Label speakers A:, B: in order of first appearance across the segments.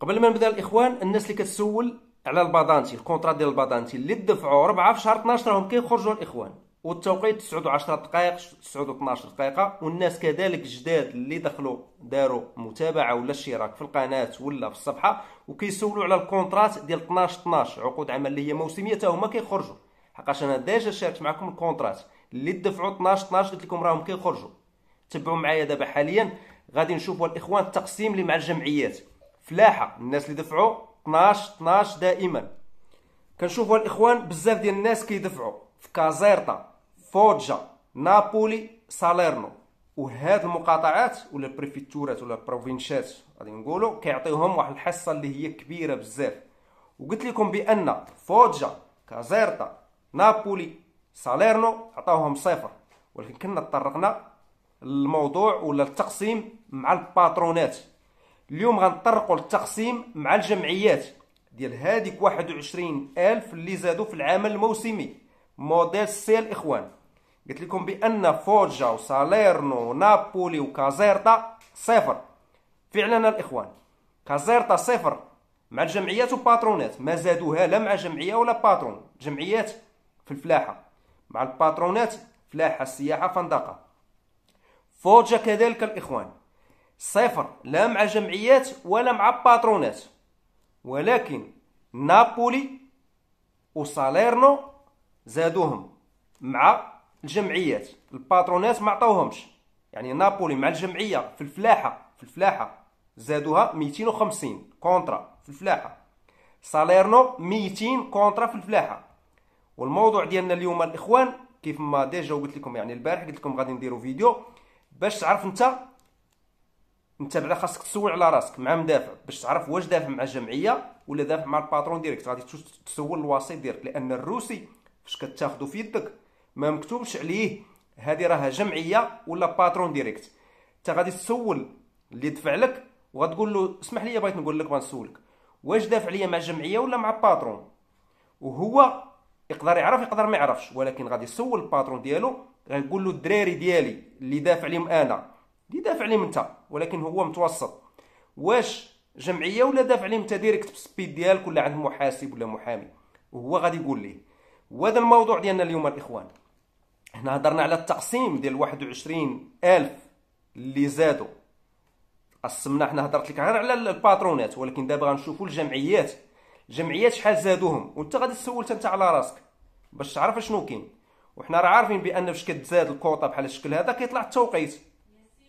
A: قبل ما نبدأ الإخوان الناس اللي كتسول على ال badanti الكونترا ديال ال badanti اللي دفعوا ربعة في شهر 12 راهم كيخرجوا الإخوان. والتوقيت 9 و 10 دقائق 9 و 12 دقيقة والناس كذلك جداد اللي دخلوا داروا متابعة ولا اشتراك في القناة ولا في الصفحة وكيسولوا على الكونترات ديال 12 12 عقود عمل اللي هي موسمية حتى هما كيخرجوا. حقاش أنا déjà شاركت معكم الكونترات اللي دفعوا 12 12 قلت لكم راهم كيخرجوا. تبعوا معايا دابا حاليا غادي نشوفوا الإخوان التقسيم اللي مع الجمعيات. فلاحة. الناس اللي دفعوا 12 12 دائما. كنشوفوا الإخوان بزاف ديال الناس كيدفعوا في كازيرتا فوجا نابولي ساليرنو. وهاد المقاطعات ولا البريفيتورات ولا البروفينشات غادي نقولوا كيعطيوهم واحد الحصة اللي هي كبيرة بزاف. وقلت لكم بأن فوجا كازيرتا نابولي ساليرنو عطاوهم صفر. ولكن كنا تطرقنا الموضوع ولا التقسيم مع الباترونات. اليوم غنطرقوا للتقسيم مع الجمعيات ديال هذيك 21 ألف اللي زادوا في العام الموسمي. modèle C الإخوان قلت لكم بأن فوجا وساليرنو ونابولي وكازيرتا صفر. فعلا الإخوان كازيرتا صفر مع الجمعيات وباترونات. ما زادوها لا مع جمعية ولا باترون. جمعيات في الفلاحة. مع الباترونات فلاحة سياحة فندقة. فوجا كذلك الإخوان. صفر لا مع جمعيات ولا مع باترونات. ولكن نابولي وساليرنو زادوهم مع الجمعيات. الباترونات ما عطاوهمش. يعني نابولي مع الجمعية في الفلاحة في الفلاحة زادوها 250 كونترا في الفلاحة. ساليرنو 200 كونترا في الفلاحة. والموضوع ديالنا اليوم الإخوان كيف ما déjà قلت لكم يعني البارح قلت لكم غادي نديرو فيديو باش تعرف انت انت بعدا خاصك تسول على راسك مع مدافع باش تعرف واش دافع مع الجمعيه ولا دافع مع ال patron direct. غادي تسول الوسيط ديالك لأن ال reçu فاش كتاخذو في يدك ما مكتوبش عليه هذه راها جمعية ولا patron direct. انت غادي تسول اللي دفع لك وغتقول له اسمح لي بغيت نقول لك بغيت نسولك واش دافع ليا مع جمعية ولا مع patron؟ وهو يقدر يعرف يقدر ما يعرفش. ولكن غادي يسول ال patron ديالو غيقول له الدراري ديالي اللي دافع ليهم أنا. اللي دافع ليهم انت ولكن هو متوسط. واش جمعية ولا دافع ليهم انت direct بال SPID ديالك ولا عند محاسب ولا محامي؟ وهو غادي يقول ليه وهذا الموضوع ديالنا اليوم الإخوان. هنا هضرنا على التقسيم ديال 21 ألف اللي زادوا. قسمنا حنا هضرت لك غير على الباترونات ولكن دابا غنشوفوا الجمعيات. الجمعيات شحال زادوهم؟ وانت غادي تسول انت على راسك باش تعرف شنو كاين. وحنا راه عارفين بأن فاش كتزاد الكوطة بحال الشكل هذا كيطلع التوقيت.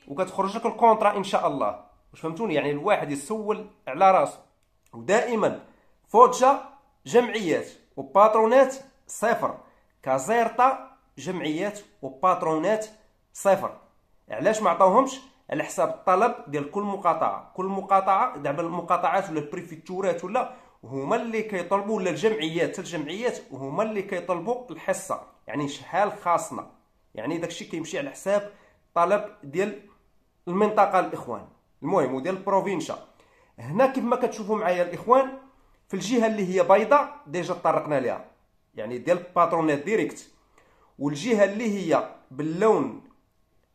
A: وكتخرج لك الكونطرا إن شاء الله. واش فهمتوني؟ يعني الواحد يسول على راسه ودائما فوتجا جمعيات وباترونات صفر. كازيرتا جمعيات وباترونات صفر. علاش ما عطاوهمش؟ على حساب الطلب ديال كل مقاطعة. كل مقاطعة دابا المقاطعات ولا البريفيتورات ولا هما اللي كيطلبوا ولا الجمعيات الجمعيات هما اللي كيطلبوا الحصة. يعني شحال خاصنا. يعني داكشي كيمشي على حساب طلب ديال المنطقة الإخوان. المهم وديال ال provincia. هنا كيف ما كتشوفوا معايا الإخوان في الجهة اللي هي بيضاء déjà طرقنا ليها. يعني ديال الباترونات direct. والجهة اللي هي باللون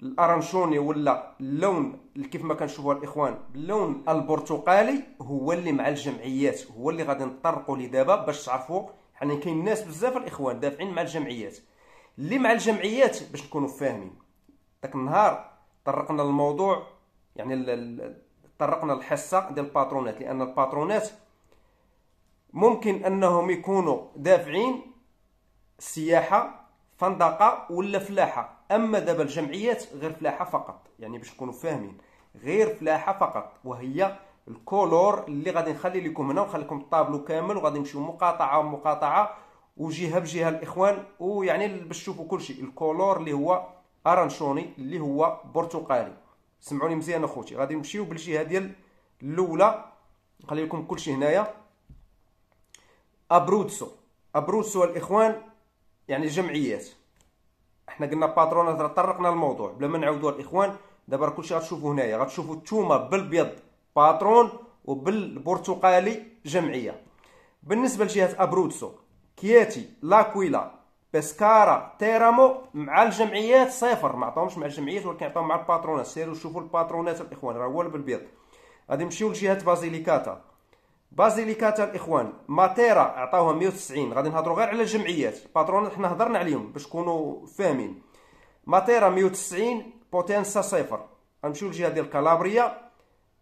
A: ال arancione ولا اللون كيف ما كنشوفوا الإخوان باللون البرتقالي هو اللي مع الجمعيات هو اللي غادي نطرقوا ليه دابا باش تعرفوا. يعني كاين ناس بزاف الإخوان دافعين مع الجمعيات. اللي مع الجمعيات باش نكونوا فاهمين. داك النهار طرقنا الموضوع يعني طرقنا الحصة ديال الباترونات لأن الباترونات ممكن أنهم يكونوا دافعين سياحة فندقة ولا فلاحة. أما دابا الجمعيات غير فلاحة فقط يعني باش تكونوا فاهمين غير فلاحة فقط. وهي ال couleur اللي غادي نخلي لكم هنا ونخلي لكم الطابلو كامل وغادي نمشيو مقاطعة مقاطعه وجهة بجهة الإخوان ويعني باش تشوفوا كل شيء. ال couleur اللي هو arancione اللي هو برتقالي. سمعوني مزيان أخوتي. غادي نمشيو بالجهة ديال الأولى. نخلي لكم كلشي هنايا. أبروتسو. أبروتسو الإخوان يعني الجمعيات إحنا قلنا باترونات طرقنا الموضوع. بلا ما نعاودوا الإخوان دابا كلشي غتشوفوا هنايا. غتشوفوا نتوما بالبيض patron وبالبرتقالي جمعية. بالنسبة لجهة أبروتسو كييتي لاكويلا بسكارا تيرامو مع الجمعيات صفر. ما عطاهمش مع الجمعيات ولكن عطاهم مع الباترونات سيروا شوفوا الباترونات الإخوان راه هو بالبيض غادي نمشيو لجهة بازيليكاتا. بازيليكاتا الإخوان ماتيرا عطاوها 190 غادي نهضروا غير على الجمعيات. patron حنا هضرنا عليهم باش تكونوا فاهمين. ماتيرا 190 بوتنسا صفر. غنمشيو للجهه ديال كالابريا.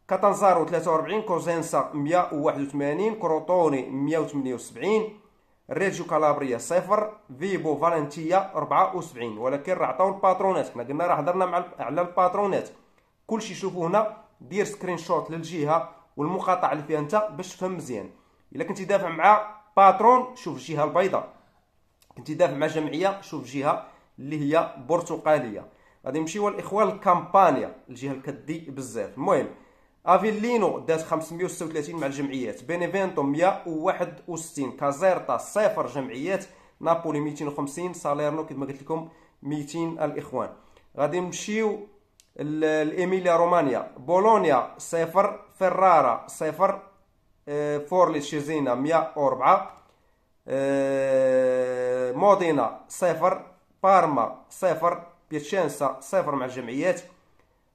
A: كاتانزارو 43 كوزينسا 181 كروتوني 178 ريجيو كالابريا صفر فيبو فالنتيا 74 ولكن راه عطاو الباترونات حنا قلنا راه هضرنا مع على الباترونات كلشي شوفوا هنا دير screenshot للجهه والمقاطعه اللي فيها انت باش تفهم مزيان الا كنتي دافع مع patron شوف الجهه البيضاء كنتي دافع مع جمعيه شوف الجهه اللي هي برتقاليه غادي نمشيو الاخوان الكامبانيا الجهه الكدي بزاف المهم افيلينو دات 536 مع الجمعيات. بينيفينتو 161 كازيرتا صفر جمعيات. نابولي 250 ساليرنو كما قلت لكم 200 الإخوان. غادي نمشيو الإيميليا رومانيا. بولونيا صفر. فرارا صفر. فورلي شيزينا 104 آه، مودينا صفر. بارما صفر. بيتشانسا صفر مع الجمعيات.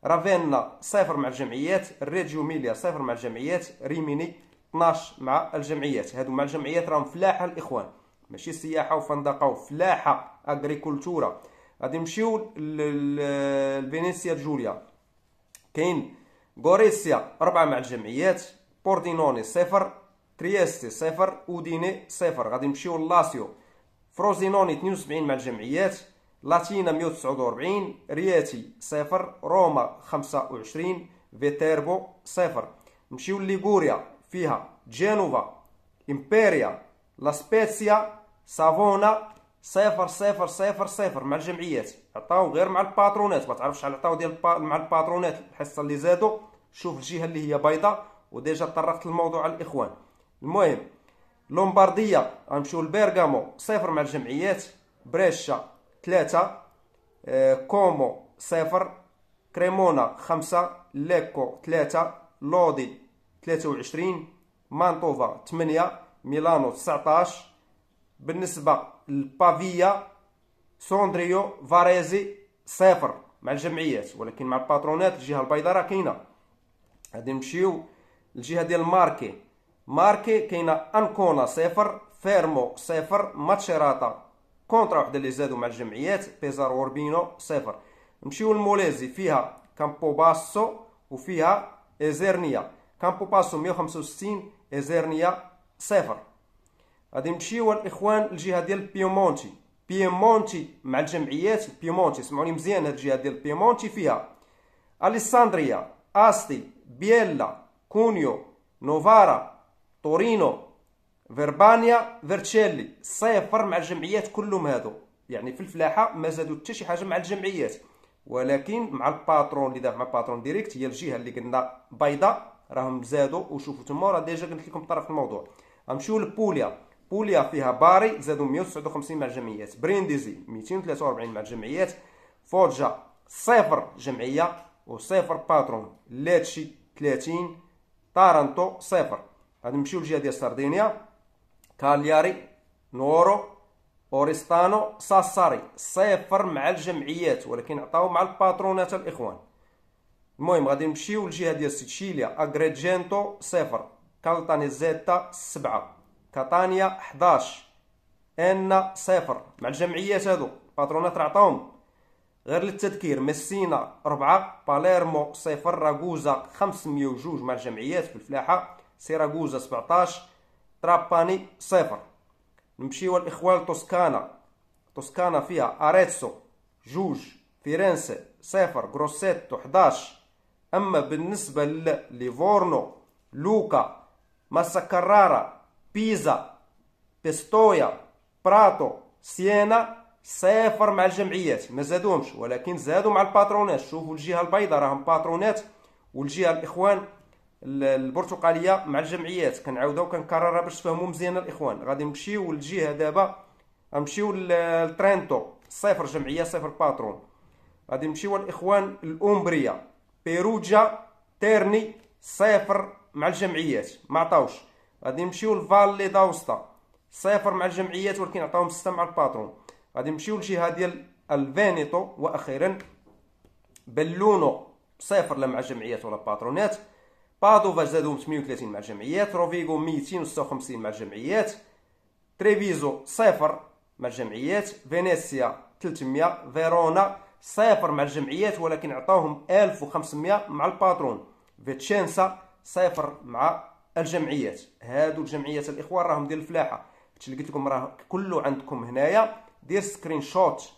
A: رافينا صفر مع الجمعيات. ريجيو إميليا صفر مع الجمعيات. ريميني 12 مع الجمعيات. هادو مع الجمعيات راهم فلاحه الإخوان. ماشي سياحه وفندقة وفلاحة agricoltura. غادي نمشيو لفينيسيا جوليا. كاين غوريسيا أربعة مع الجمعيات. بوردينوني صفر. تريستي صفر. اوديني صفر. غادي نمشيو للاسيو فروزينوني 72 مع الجمعيات. لاتينا 149 رياتي صفر روما 25 فيتيربو صفر. نمشيو لليغوريا فيها جينوفا إمبيريا لا سبيسيا سافونا صفر صفر صفر صفر مع الجمعيات. عطاو غير مع الباترونات ما تعرفش شحال عطاو ديال مع الباترونات الحصه اللي زادوا شوف الجهة اللي هي بيضاء و déjà طرقت الموضوع على الإخوان. المهم لومبارديا غنمشيو لبيرغامو صفر مع الجمعيات بريشا ثلاثة آه، كومو صفر كريمونا خمسة ليكو ثلاثة لودي ثلاثة وعشرين مانطوفا ثمانية ميلانو تسعطاش. بالنسبة البافيا سوندريو فاريزي صفر مع الجمعيات ولكن مع الباترونات الجهة البيضاء راه كاينة. غادي نمشيو للجهة ديال ماركي. ماركي كاينة أنكونا صفر فيرمو صفر ماتشيراتا contrat وحده اللي زادوا مع الجمعيات بيزارو وأوربينو صفر نمشيو لموليزي فيها كامبو باسو وفيها ايزيرنيا كامبو باسو 165 ايزيرنيا صفر غادي نمشيو الاخوان الجهه ديال بيومونتي بيمونتي مع الجمعيات بيمونتي سمعوني مزيان هاد الجهه ديال بيمونتي فيها اليساندريا استي بييلا كونيو نوفارا تورينو فيربانيا فيرتشيلي صفر مع الجمعيات كلهم هادو يعني في الفلاحه ما زادوا حتى شي حاجة مع الجمعيات ولكن مع ال patron اللي دافع مع الباترون direct هي الجهه اللي قلنا بيضاء راهم زادوا وشوفوا تما راه déjà قلت لكم طرقت الموضوع غنمشيو لبوليا بوليا فيها باري زادوا 159 مع الجمعيات برينديزي 243 مع الجمعيات فوجا صفر جمعيه وصفر patron ليتشي 30 تارنتو صفر غادي نمشيو للجهه ديال سردينيا كالياري نورو اوريستانو ساساري صفر مع الجمعيات ولكن عطاو مع الباترونات الإخوان. المهم غادي نمشيو للجهة ديال سيتشيليا. اغريجينتو صفر. كالتانيزيتا سبعة. كاتانيا 11 ان صفر. مع الجمعيات هادو. باترونات عطاهم. غير للتذكير ميسينا 4 باليرمو صفر. راغوزا 502 مع الجمعيات في الفلاحة. سيراغوزا 17 تراباني صفر نمشيو الاخوان توسكانا توسكانا فيها اريتسو جوج فيرنسي صفر غروسيتو 11 اما بالنسبة لليفورنو لوكا ماسا كارارا بيزا بيستويا براتو سيانا صفر مع الجمعيات ما زادوهمش ولكن زادوا مع الباترونات شوفوا الجهه البيضاء راهم باترونات والجهه الاخوان البرتقالية مع الجمعيات كنعاودها وكنكررها باش تفهموا مزيان الإخوان. غادي نمشيو للجهة دابا غنمشيو لترينتو صفر جمعية صفر patron. غادي نمشيو الإخوان الاومبريا بيروجا تيرني صفر مع الجمعيات. ما عطاوش. غادي نمشيو لفالي داوستا. صفر مع الجمعيات ولكن عطاوهم ستة مع ال patron. غادي نمشيو للجهة ديال الفينيتو. وأخيرا بلونو. صفر لا مع الجمعيات ولا باترونات. بادوفا زادوهم 38 مع الجمعيات روفيغو 256 مع الجمعيات تريفيزو صفر مع الجمعيات فينيسيا 300 فيرونا صفر مع الجمعيات ولكن عطاوهم 1500 مع ال patron فيتشينسا صفر مع الجمعيات هادو الجمعيات الاخوان راهم ديال الفلاحه هادشي اللي قلت لكم راه كله عندكم هنايا دير screenshot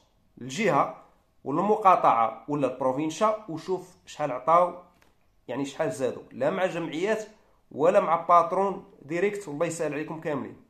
A: الجهه ولا المقاطعه ولا ال provincia وشوف شحال عطاو يعني شحال زادوا لا مع جمعيات ولا مع patron direct والله يسهل عليكم كاملين.